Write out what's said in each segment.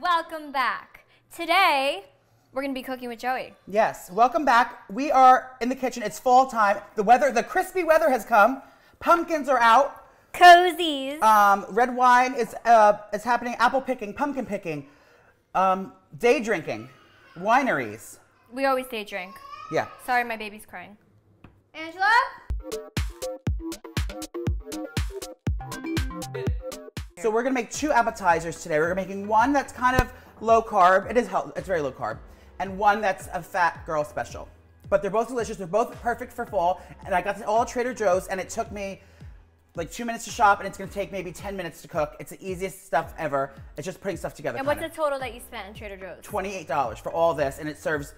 welcome back. Today, we're gonna be cooking with Joey. Yes, welcome back. We are in the kitchen. It's fall time. The weather, the crispy weather has come. Pumpkins are out. Cozies. Um, red wine is uh, is happening. Apple picking, pumpkin picking, um, day drinking, wineries. we always day drink. Yeah. Sorry, my baby's crying. Angela? So we're gonna make two appetizers today. We're making one that's kind of low carb. It is health, it's very low carb, and one that's a fat girl special. But they're both delicious. They're both perfect for fall. And I got this all at Trader Joe's, and it took me like two minutes to shop, and it's gonna take maybe 10 minutes to cook. It's the easiest stuff ever. It's just putting stuff together. And what's the total that you spent in Trader Joe's? $28 for all this, and it serves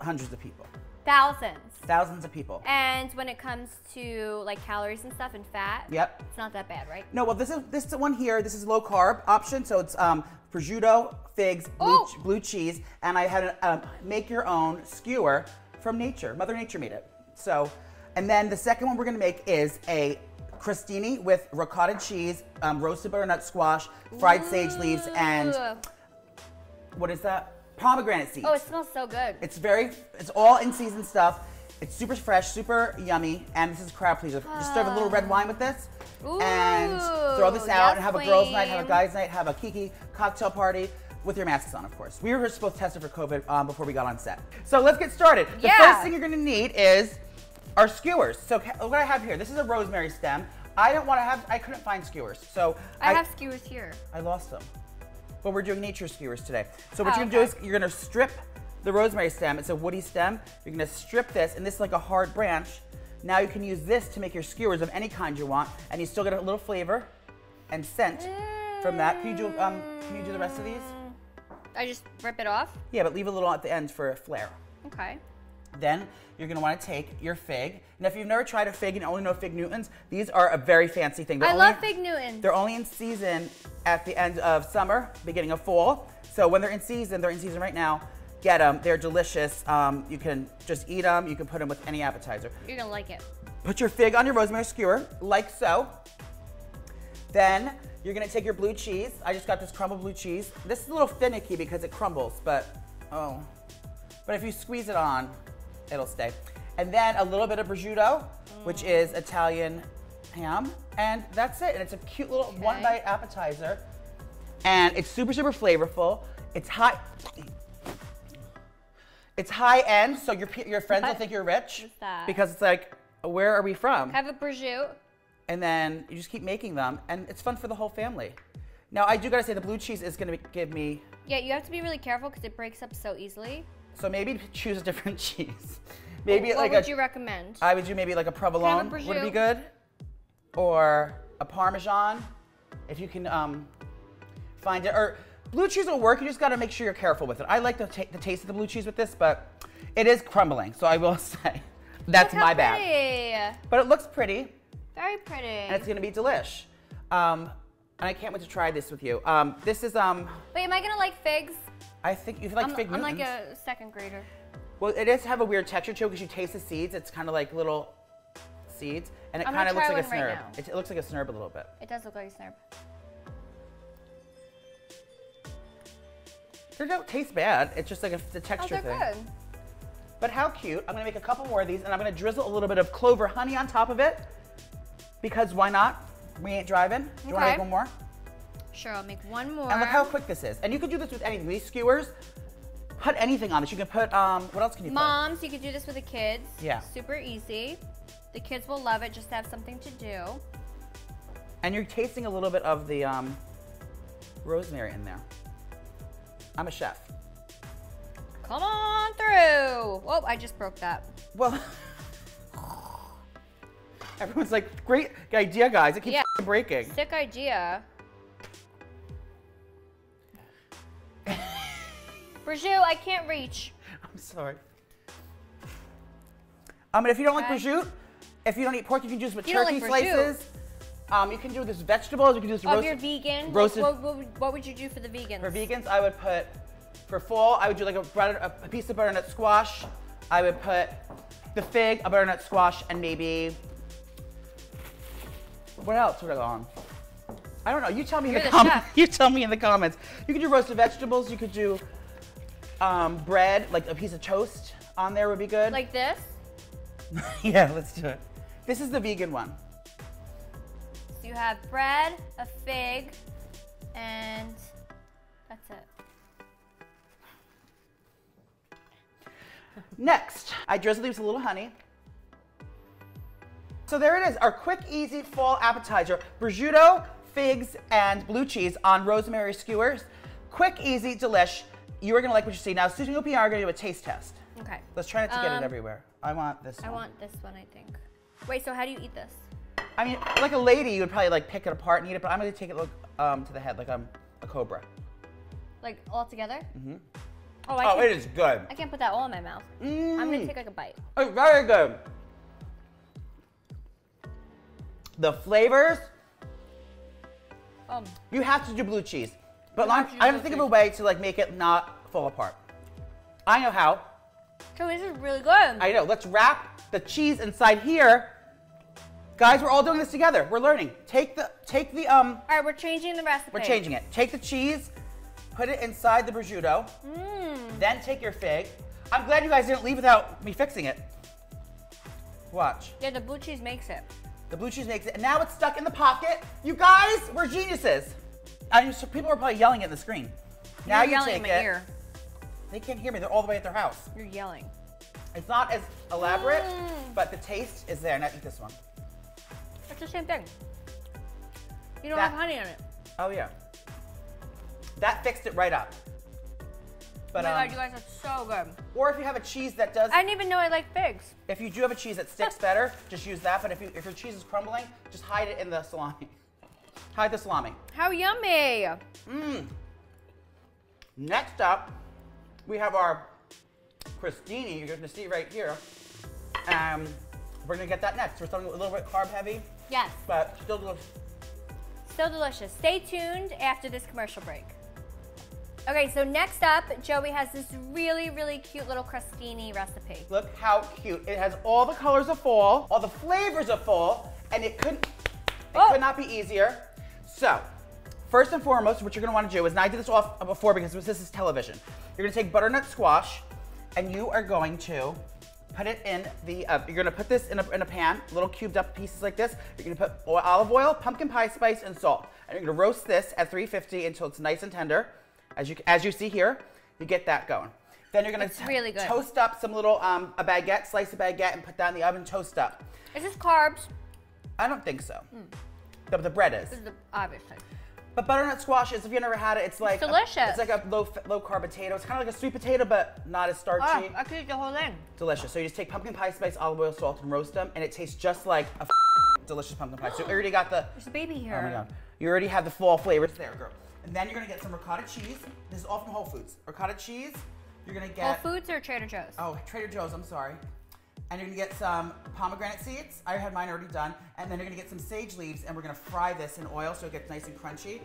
hundreds of people, Thousands. thousands of people. And when it comes to like calories and stuff and fat, Yep. it's not that bad, right? No, well, this is this one here. This is low carb option, so it's um, prosciutto, figs, blue, Oh. blue cheese, and I had a um, make your own skewer from nature. Mother Nature made it. So, and then the second one we're gonna make is a crostini with ricotta cheese, um, roasted butternut squash, fried sage leaves, and what is that? Pomegranate seeds. Oh, it smells so good. It's very, it's all in season stuff. It's super fresh, super yummy, and this is crowd pleaser. Just serve a little red wine with this, and throw this out yes, and have a girls' night, have a guys' night, have a kiki cocktail party with your masks on, of course. We were supposed to test it for COVID um, before we got on set. So let's get started. The Yeah. first thing you're gonna need is our skewers. So what I have here, this is a rosemary stem. I don't want to have, I couldn't find skewers, so I have skewers here. I lost them. But we're doing nature skewers today. So what Oh, you're gonna okay. do is you're gonna strip the rosemary stem. It's a woody stem. You're gonna strip this, and this is like a hard branch. Now you can use this to make your skewers of any kind you want, and you still get a little flavor and scent from that. Can you do um, Can you do the rest of these? I just rip it off. Yeah, but leave a little at the end for a flare. Okay. Then you're gonna want to take your fig. Now, if you've never tried a fig and only know fig Newtons, these are a very fancy thing. They're I only- love Fig Newtons. They're only in season at the end of summer, beginning of fall. So when they're in season, they're in season right now. Get them. They're delicious. Um, you can just eat them. You can put them with any appetizer. You're gonna like it. Put your fig on your rosemary skewer, like so. Then you're gonna take your blue cheese. I just got this crumbled blue cheese. This is a little finicky because it crumbles, but oh. But if you squeeze it on, it'll stay. And then a little bit of prosciutto, which mm. is Italian ham. And that's it. And it's a cute little one bite appetizer. And it's super, super flavorful. It's high. It's high end, so your, your friends will think you're rich. Because it's like, where are we from? Have a prosciutto. and then you just keep making them, and it's fun for the whole family. Now, I do gotta say, the blue cheese is gonna give me, Yeah, you have to be really careful because it breaks up so easily. So maybe choose a different cheese. Maybe what like would a, you recommend? I would do maybe like a provolone would it be good, or a parmesan, if you can um, find it. Or blue cheese will work. You just gotta make sure you're careful with it. I like the, the taste of the blue cheese with this, but it is crumbling. So I will say that's my bad. pretty. But it looks pretty. Very pretty. and it's gonna be delish. Um, and I can't wait to try this with you. Um, this is um, Wait, am I gonna like figs? I think you feel like I'm, fig I'm like a second grader. Well, it does have a weird texture to it because you taste the seeds. It's kind of like little seeds, and it kind of looks like a one right it, it looks like a snurb a little bit. It does look like a snurb. They don't taste bad. It's just like a, the Oh, texture they're thing. good. But how cute! I'm gonna make a couple more of these, and I'm gonna drizzle a little bit of clover honey on top of it because why not? We ain't driving. Do you want to make one more? Sure, I'll make one more. And look how quick this is. And you can do this with anything. These skewers, put anything on this. You can put um, what else can you put? Moms, you could do this with the kids. Yeah. Super easy. The kids will love it just to have something to do. And you're tasting a little bit of the um, rosemary in there. I'm a chef. Come on through. Oh, I just broke that. Well, everyone's like, great idea, guys. It keeps Yeah. breaking. Sick idea. Prosciutto, I can't reach. I'm sorry. Um, and if you don't like Okay. prosciutto, if you don't eat pork, you can do this with You turkey like slices. Um, you can do this with vegetables. You can do this if roasted. you're vegan, roasted- what, what, would- what would you do for the vegans? For vegans, I would put, for fall, I would do like a, butter, a piece of butternut squash. I would put the fig, a butternut squash, and maybe, what else would I go on? I don't know. You tell me in You're the, the comments. You tell me in the comments. You could do roasted vegetables. You could do um, bread, like a piece of toast on there would be good. Like this. yeah, let's do it. This is the vegan one. So you have bread, a fig, and that's it. Next, I drizzle these with a little honey. So there it is, our quick, easy fall appetizer. Prosciutto, figs, and blue cheese on rosemary skewers. Quick, easy, delish. You are gonna like what you see. Now, Susan and I are gonna do a taste test. Okay. Let's try not to get Um, it everywhere. I want this one. I one. want this one, I think. Wait, so how do you eat this? I mean, like a lady, you would probably like pick it apart and eat it, but I'm gonna take it look, um, to the head like I'm a cobra. Like all together? Mm-hmm. Oh, I Oh, it is good. I can't put that all in my mouth. I'm Mm. gonna take like a bite. It's very good. The flavors, Um, you have to do blue cheese. But You I'm, have to do I have to think of a way to like make it not fall apart. I know how. so this is really good. I know. Let's wrap the cheese inside here. Guys, we're all doing this together. We're learning. Take the take the um all right, we're changing the recipe. we're changing it. Take the cheese, put it inside the prosciutto, Mmm. then take your fig. I'm glad you guys didn't leave without me fixing it. Watch. Yeah, the blue cheese makes it. The blue cheese makes it, and now it's stuck in the pocket. You guys, we're geniuses. I mean, so people are probably yelling at the screen. Now You're you yelling take in my it. ear. They can't hear me. They're all the way at their house. You're yelling. It's not as elaborate, Mm. but the taste is there. Now eat this one. It's the same thing. You don't That- have honey on it. Oh yeah. That fixed it right up. But oh my um, god, you guys are so good. or if you have a cheese that does, I didn't even know I like figs. if you do have a cheese that sticks better, just use that. But if you if your cheese is crumbling, just hide it in the salami. Hide the salami. How yummy. Mmm. Next up, we have our crostini. You're going to see right here. Um, we're going to get that next. We're starting a little bit carb heavy, Yes, but still delicious. still delicious. Stay tuned after this commercial break. Okay, so next up, Joey has this really, really cute little crostini recipe. Look how cute. It has all the colors of fall, all the flavors of fall, and it couldn't, it Oh. could not be easier. So, first and foremost, what you're gonna wanna do is, and I did this off before because this is television. You're gonna take butternut squash, and you are going to put it in the, uh, you're gonna put this in a, in a pan, little cubed up pieces like this. You're gonna put olive oil, pumpkin pie spice, and salt. And you're gonna roast this at 350 until it's nice and tender. As you, as you see here, you get that going. Then you're gonna really toast up some little, um, a baguette, slice a baguette, and put that in the oven, toast up. Is this carbs? I don't think so. The, the bread is. This is the obvious thing. But butternut squash is, if you've never had it, it's like a- delicious. it's like a low low carb potato. It's kind of like a sweet potato, but not as starchy. Oh, I could eat the whole thing. Delicious. So you just take pumpkin pie spice, olive oil, salt, and roast them, and it tastes just like a delicious pumpkin pie. So you already got the. There's a baby here. Oh my god. You already have the fall flavors there, girl. And then you're gonna get some ricotta cheese. This is all from Whole Foods. Ricotta cheese. You're gonna get Whole. Foods or Trader Joe's? Oh, Trader Joe's, I'm sorry. And you're gonna get some pomegranate seeds. I had mine already done. And then you're gonna get some sage leaves and we're gonna fry this in oil so it gets nice and crunchy.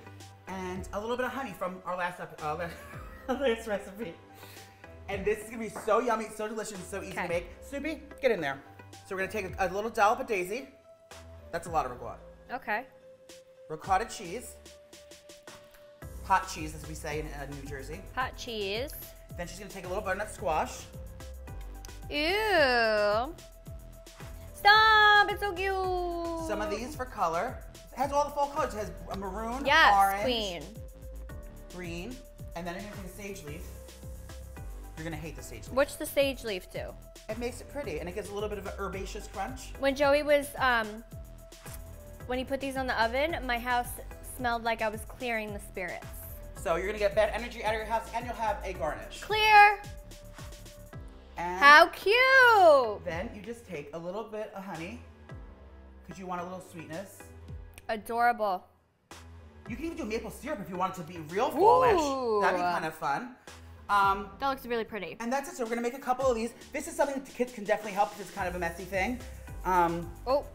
And a little bit of honey from our last, uh, last recipe. And this is gonna be so yummy, so delicious, so easy Okay. to make. Soupy, get in there. So we're gonna take a, a little dollop of daisy. That's a lot of ricotta. Okay. Ricotta cheese. Hot cheese, as we say in uh, New Jersey. Hot cheese. Then she's gonna take a little butternut squash. Ew. Stop! It's so cute. Some of these for color. It has all the fall colors. It has a maroon, Yes, orange, queen. green, and then you're gonna take a sage leaf. You're gonna hate the sage leaf. What's the sage leaf do? It makes it pretty, and it gives a little bit of an herbaceous crunch. When Joey was, um, when he put these on the oven, my house smelled like I was clearing the spirits. So you're gonna get bad energy out of your house, and you'll have a garnish. Clear. And How cute. then you just take a little bit of honey, because you want a little sweetness. Adorable. You can even do maple syrup if you want it to be real foolish. Ooh. That'd be kind of fun. Um, That looks really pretty. and that's it. So we're gonna make a couple of these. This is something that the kids can definitely help because it's kind of a messy thing. Um, Oh.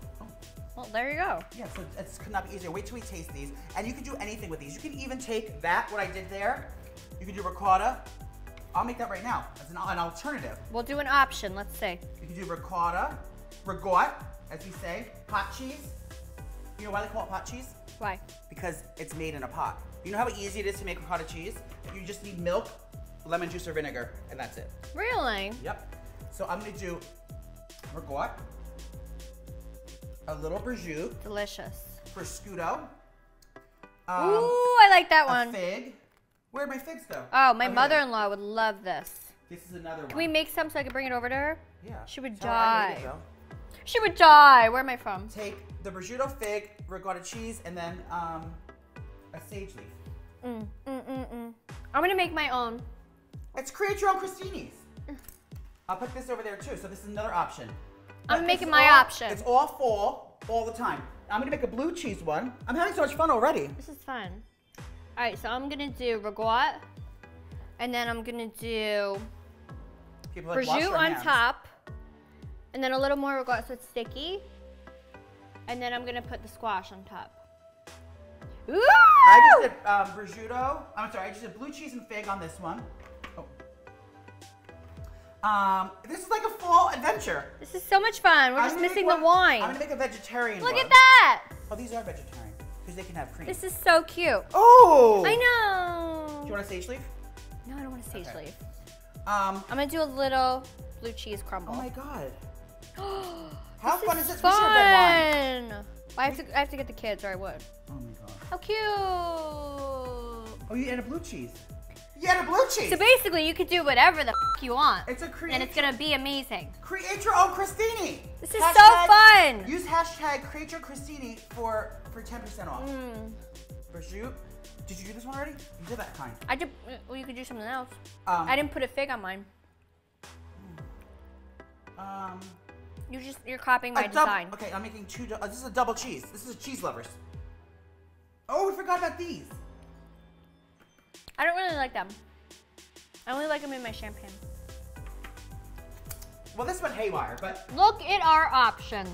Well, there you go. Yeah, so it's could not be easier. Wait till we taste these. And you can do anything with these. You can even take that, what I did there. You can do ricotta. I'll make that right now as an, an alternative. We'll do an option. Let's see. You can do ricotta, rigot, as we say, pot cheese. You know why they call it pot cheese? Why? because it's made in a pot. You know how easy it is to make ricotta cheese? You just need milk, lemon juice, or vinegar, and that's it. Really? Yep. So I'm gonna do ricotta, a little prosciutto, Delicious. prosciutto, Ooh, um, I like that one. fig. Where'd my figs though? Oh, my mother-in-law would love this. This is another one. Can we make some so I can bring it over to her? Yeah. She would Tell her I made die. it. She would die. Where am I from? Take the prosciutto, fig, ricotta cheese, and then um, a sage leaf. Mm, mm, mm, mm. I'm gonna make my own. It's create your own crostinis. I'll put this over there too. So this is another option. I'm making my all- option. It's all fall all the time. I'm gonna make a blue cheese one. I'm having so much fun already. This is fun. All right, so I'm gonna do ragout, and then I'm gonna do People like prosciutto on hands. top, and then a little more ragout so it's sticky, and then I'm gonna put the squash on top. Ooh! I just did um, prosciutto. I'm sorry. I just did blue cheese and fig on this one. Oh. Um, this is like a fall adventure. This is so much fun. We're I'm just missing make the wine. I'm gonna make a vegetarian Look one. at that. Oh, these are vegetarian because they can have cream. This is so cute. oh. I know. Do you want a sage leaf? No, I don't want a sage Okay. leaf. Um. I'm gonna do a little blue cheese crumble. Oh my god. How How fun is this? We should have red Fun. I have to. I have to get the kids, or I would. Oh my god. How cute. Oh, you add a blue cheese. You add a blue cheese. So basically, you could do whatever the f- you want, it's a create. and it's gonna be amazing. create your own crostini. This is so fun. Use hashtag create your crostini for for 10% off. Mm. Prosciutto. Did you do this one already? You did that kind. I did. Well, you could do something else. Um, I didn't put a fig on mine. Um, You just you're copying my design. Okay, I'm making two. uh, this is a double cheese. This is a cheese lovers. Oh, we forgot about these. I don't really like them. I only like them in my champagne. Well, this went haywire, but Look at our options.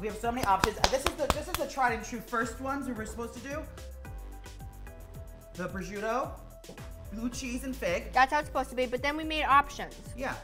we have so many options. Uh, This is the this is the tried and true first ones we were supposed to do. The prosciutto, blue cheese, and fig. That's how it's supposed to be. But then we made options. Yeah.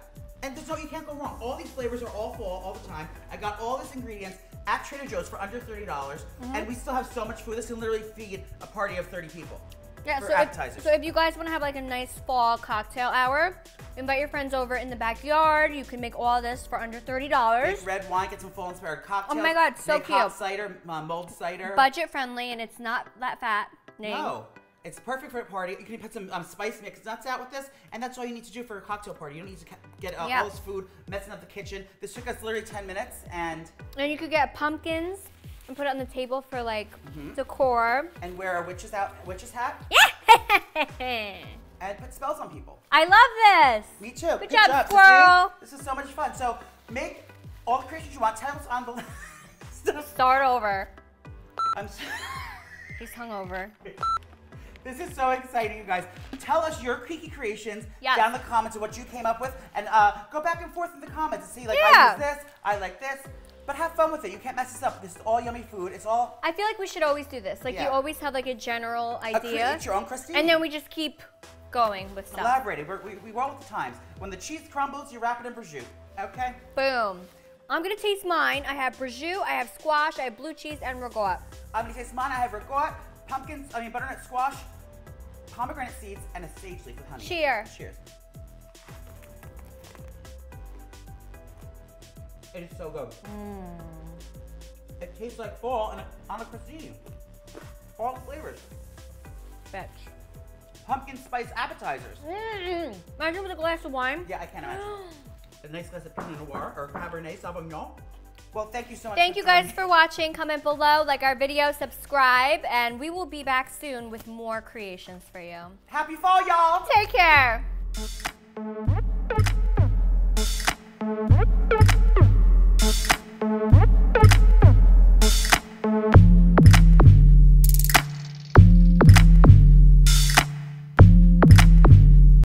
And there's no, you can't go wrong. All these flavors are all fall all the time. I got all these ingredients at Trader Joe's for under $30, dollars Mm-hmm. and we still have so much food. This can literally feed a party of 30 people. Yeah, so if, so if you guys want to have like a nice fall cocktail hour, invite your friends over in the backyard. You can make all this for under thirty dollars. Red wine, get some fall inspired cocktails. Oh my God, so make hot cute. cider, uh, mulled cider. Budget friendly, and it's not that fat. Name. no, it's perfect for a party. You can put some um, spice mix nuts out with this, and that's all you need to do for a cocktail party. You don't need to get uh, Yeah. all this food messing up the kitchen. This took us literally 10 minutes, and And you could get pumpkins and put it on the table for like Mm-hmm. decor. and wear a witch's out witch's hat Yeah. and put spells on people. I love this. Me too. Good job, Sissy. squirrel. This is so much fun. So make all the creations you want. Tell us on the list. Start over. I'm so- He's hungover. this is so exciting, you guys. Tell us your creaky creations Yes. down in the comments of what you came up with, and uh, go back and forth in the comments and see like Yeah. I use this, I like this, but have fun with it. You can't mess this up. This is all yummy food. It's all I feel like we should always do this. Like Yeah. you always have like a general a idea, create your own crostini. and then we just keep going with stuff. elaborated. We're, we we roll with the times. When the cheese crumbles, you wrap it in prosciutto. Okay. Boom. I'm gonna taste mine. I have prosciutto, I have squash, I have blue cheese, and ragout. I'm gonna taste mine. I have ricotta, pumpkins, I mean butternut squash, pomegranate seeds, and a sage leaf with honey. Cheer. Cheers. It is so good. Mm. It tastes like fall and on a crostini. All flavors. Bitch. Pumpkin spice appetizers. Mm. Imagine with a glass of wine. Yeah, I can't imagine. a nice glass of Pinot Noir or Cabernet Sauvignon. Well, thank you so much. Thank you guys for watching. Comment below, like our video, subscribe, and we will be back soon with more creations for you. Happy fall, y'all. Take care.